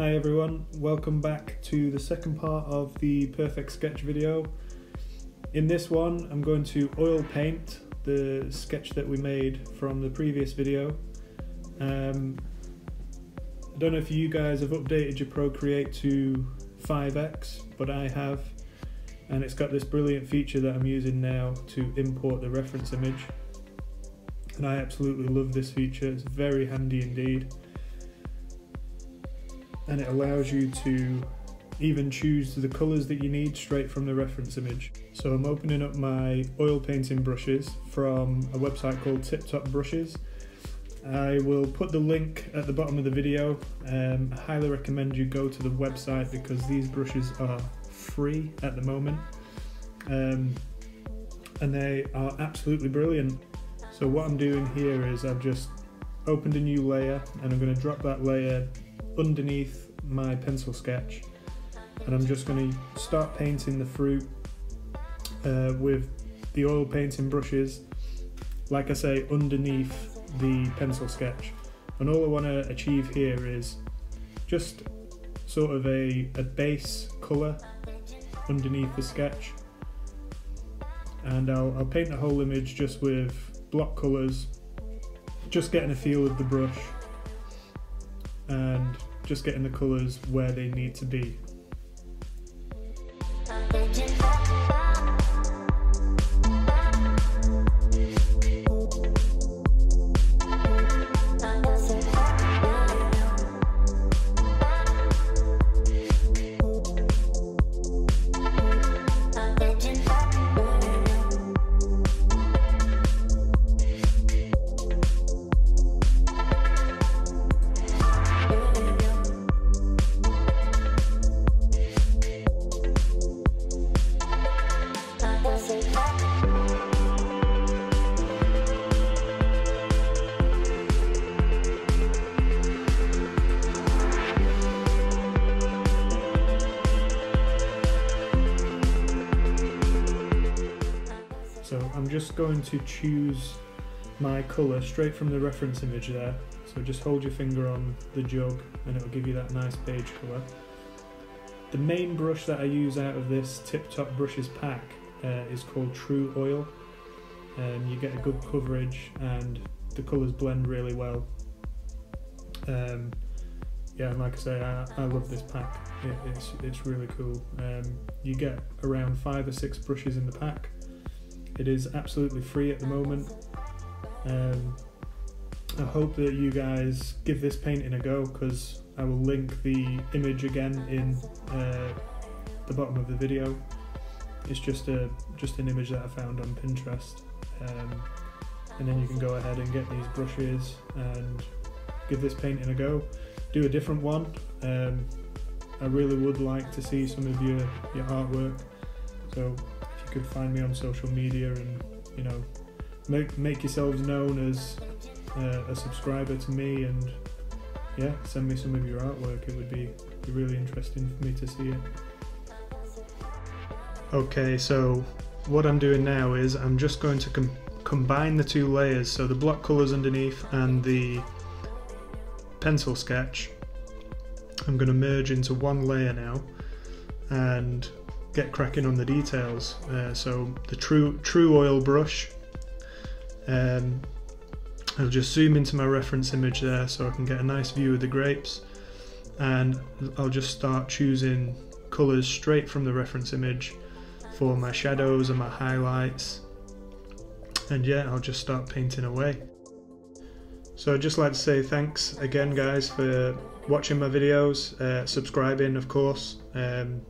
Hi everyone, welcome back to the second part of the perfect sketch video. In this one I'm going to oil paint the sketch that we made from the previous video. Um, I don't know if you guys have updated your Procreate to 5x, but I have. And it's got this brilliant feature that I'm using now to import the reference image. And I absolutely love this feature, it's very handy indeed and it allows you to even choose the colours that you need straight from the reference image. So I'm opening up my oil painting brushes from a website called Tip Top Brushes. I will put the link at the bottom of the video. Um, I highly recommend you go to the website because these brushes are free at the moment um, and they are absolutely brilliant. So what I'm doing here is I've just opened a new layer and I'm going to drop that layer underneath my pencil sketch. And I'm just going to start painting the fruit uh, with the oil painting brushes like I say underneath the pencil sketch. And all I want to achieve here is just sort of a, a base colour underneath the sketch. And I'll, I'll paint the whole image just with block colours just getting a feel of the brush. And just getting the colours where they need to be. Just going to choose my colour straight from the reference image there. So just hold your finger on the jug and it'll give you that nice beige colour. The main brush that I use out of this Tip Top Brushes pack uh, is called True Oil. Um, you get a good coverage and the colours blend really well. Um, yeah, like I say, I, I love this pack. It, it's, it's really cool. Um, you get around five or six brushes in the pack it is absolutely free at the moment. Um, I hope that you guys give this painting a go because I will link the image again in uh, the bottom of the video. It's just a just an image that I found on Pinterest, um, and then you can go ahead and get these brushes and give this painting a go. Do a different one. Um, I really would like to see some of your your artwork. So could find me on social media and you know make make yourselves known as uh, a subscriber to me and yeah send me some of your artwork. It would be, really interesting for me to see it. Okay so what I'm doing now is I'm just going to com combine the two layers. So the block colors underneath and the pencil sketch. I'm going to merge into one layer now. And get cracking on the details. Uh, so the true true oil brush. Um, I'll just zoom into my reference image there so I can get a nice view of the grapes and I'll just start choosing colours straight from the reference image for my shadows and my highlights and yeah I'll just start painting away. So I'd just like to say thanks again guys for watching my videos, uh, subscribing of course, um,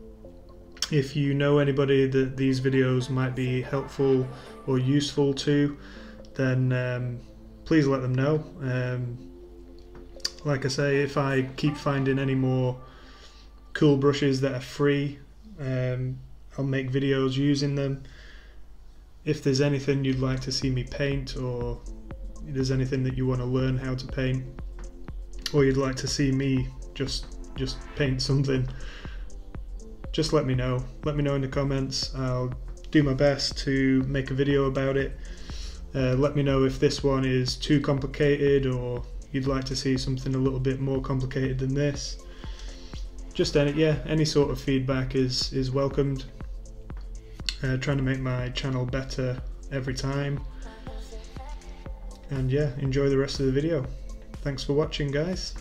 if you know anybody that these videos might be helpful or useful to, then um, please let them know. Um, like I say, if I keep finding any more cool brushes that are free, um, I'll make videos using them. If there's anything you'd like to see me paint or there's anything that you want to learn how to paint or you'd like to see me just just paint something just let me know. Let me know in the comments. I'll do my best to make a video about it. Uh, let me know if this one is too complicated or you'd like to see something a little bit more complicated than this. just any yeah any sort of feedback is is welcomed. Uh, trying to make my channel better every time. And yeah, enjoy the rest of the video. Thanks for watching guys.